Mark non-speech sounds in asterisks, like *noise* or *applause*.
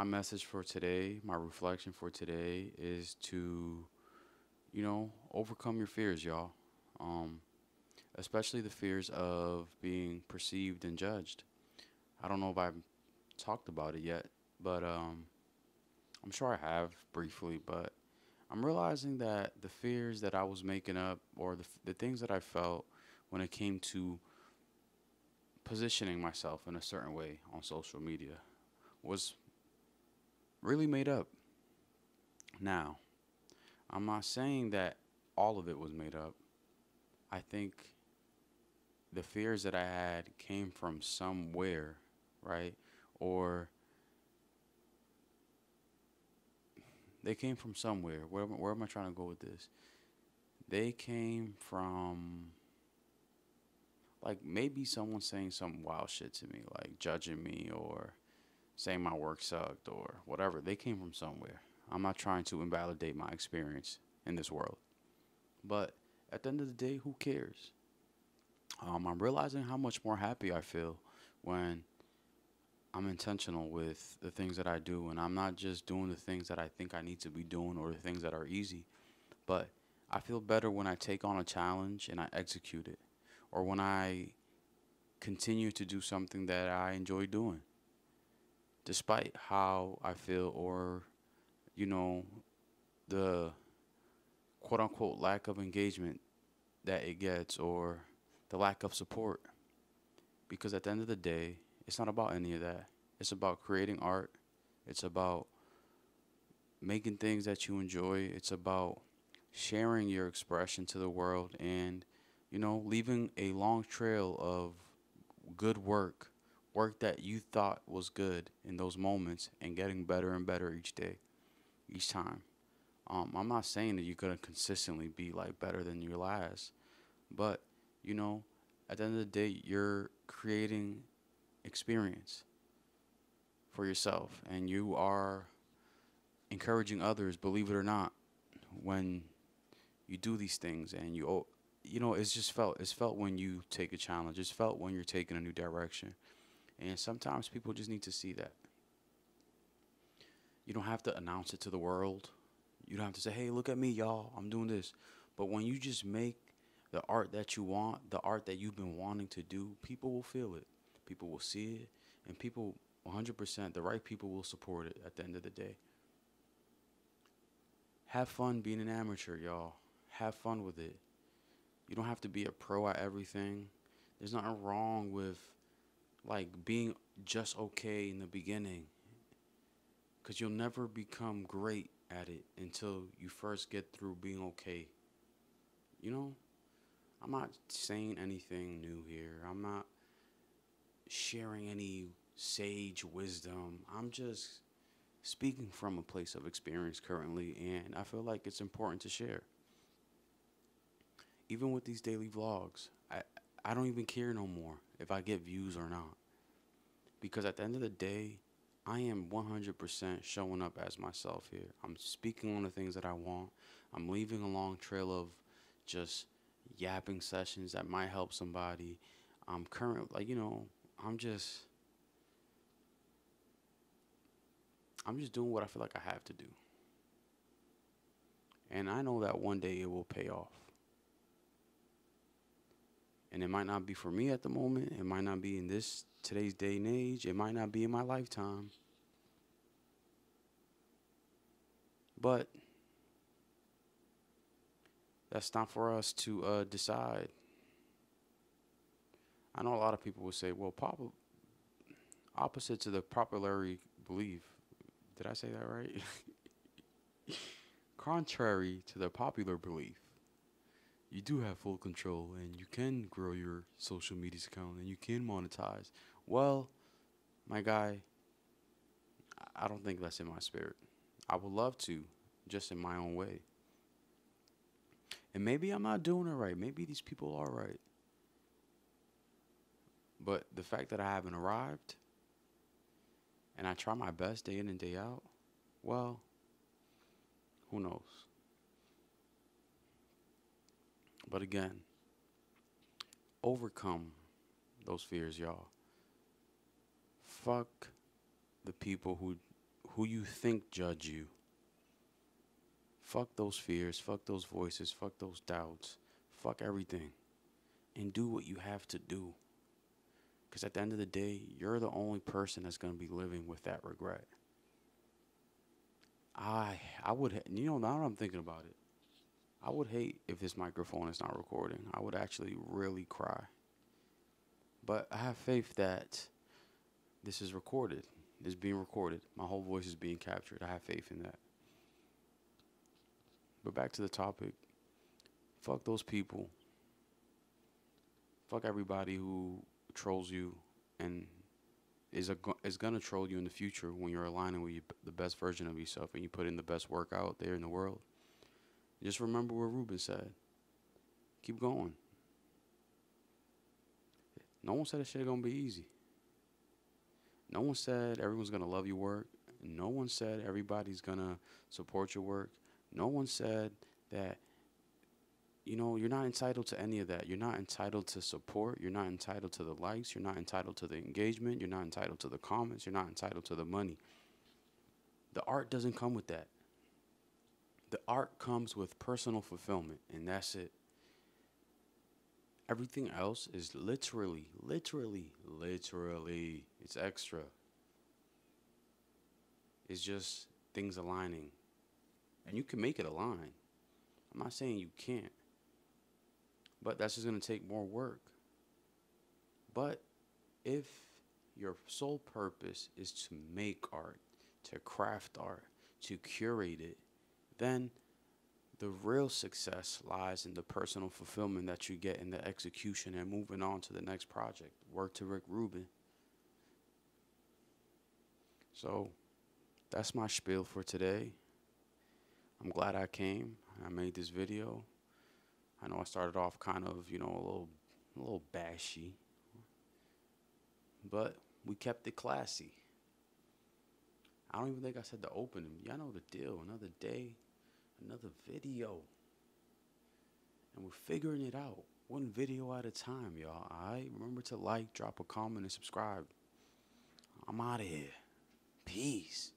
my message for today, my reflection for today is to, you know, overcome your fears, y'all. Um, especially the fears of being perceived and judged. I don't know if I've talked about it yet, but um, I'm sure I have briefly, but I'm realizing that the fears that I was making up or the, the things that I felt when it came to positioning myself in a certain way on social media was really made up. Now, I'm not saying that all of it was made up. I think the fears that I had came from somewhere, right? Or they came from somewhere. Where, where am I trying to go with this? They came from like maybe someone saying some wild shit to me, like judging me or saying my work sucked or whatever. They came from somewhere. I'm not trying to invalidate my experience in this world. But at the end of the day, who cares? Um, I'm realizing how much more happy I feel when I'm intentional with the things that I do, and I'm not just doing the things that I think I need to be doing or the things that are easy, but I feel better when I take on a challenge and I execute it, or when I continue to do something that I enjoy doing, despite how I feel or, you know, the quote unquote lack of engagement that it gets or the lack of support. Because at the end of the day, it's not about any of that. It's about creating art. It's about making things that you enjoy. It's about sharing your expression to the world and, you know, leaving a long trail of good work, work that you thought was good in those moments and getting better and better each day, each time. Um, I'm not saying that you're to consistently be like better than your last, but, you know, at the end of the day, you're creating experience for yourself and you are encouraging others, believe it or not, when you do these things and you you know it's just felt it's felt when you take a challenge it's felt when you're taking a new direction and sometimes people just need to see that you don't have to announce it to the world you don't have to say hey look at me y'all i'm doing this but when you just make the art that you want, the art that you've been wanting to do, people will feel it. People will see it. And people, 100%, the right people will support it at the end of the day. Have fun being an amateur, y'all. Have fun with it. You don't have to be a pro at everything. There's nothing wrong with like being just okay in the beginning. Cuz you'll never become great at it until you first get through being okay. You know? I'm not saying anything new here. I'm not sharing any sage wisdom. I'm just speaking from a place of experience currently, and I feel like it's important to share. Even with these daily vlogs, I, I don't even care no more if I get views or not. Because at the end of the day, I am 100% showing up as myself here. I'm speaking on the things that I want. I'm leaving a long trail of just yapping sessions that might help somebody. I'm current like you know, I'm just I'm just doing what I feel like I have to do. And I know that one day it will pay off. And it might not be for me at the moment. It might not be in this today's day and age. It might not be in my lifetime. But that's not for us to uh, decide. I know a lot of people will say, well, pop- opposite to the popularity belief. Did I say that right? *laughs* Contrary to the popular belief, you do have full control and you can grow your social media account and you can monetize. Well, my guy, I don't think that's in my spirit. I would love to, just in my own way. And maybe I'm not doing it right. Maybe these people are right. But the fact that I haven't arrived and I try my best day in and day out, well, who knows? But again, overcome those fears, y'all. Fuck the people who who you think judge you. Fuck those fears, fuck those voices, fuck those doubts, fuck everything. And do what you have to do. Because at the end of the day, you're the only person that's going to be living with that regret. I I would you know now that I'm thinking about it, I would hate if this microphone is not recording. I would actually really cry. But I have faith that this is recorded. This is being recorded. My whole voice is being captured. I have faith in that. But back to the topic. Fuck those people. Fuck everybody who trolls you and is a, is gonna troll you in the future when you're aligning with you, the best version of yourself and you put in the best work out there in the world. Just remember what Ruben said. Keep going. No one said this shit gonna be easy. No one said everyone's gonna love your work. No one said everybody's gonna support your work. No one said that you know, you're not entitled to any of that. You're not entitled to support. You're not entitled to the likes. You're not entitled to the engagement. You're not entitled to the comments. You're not entitled to the money. The art doesn't come with that. The art comes with personal fulfillment, and that's it. Everything else is literally, literally, literally, it's extra. It's just things aligning. And you can make it align. I'm not saying you can't. But that's just going to take more work. But if your sole purpose is to make art, to craft art, to curate it, then the real success lies in the personal fulfillment that you get in the execution and moving on to the next project. Work to Rick Rubin. So that's my spiel for today. I'm glad I came. I made this video. I know I started off kind of, you know, a little a little bashy. But we kept it classy. I don't even think I said the opening. Y'all know the deal. Another day, another video. And we're figuring it out. One video at a time, y'all. Alright? Remember to like, drop a comment, and subscribe. I'm out of here. Peace.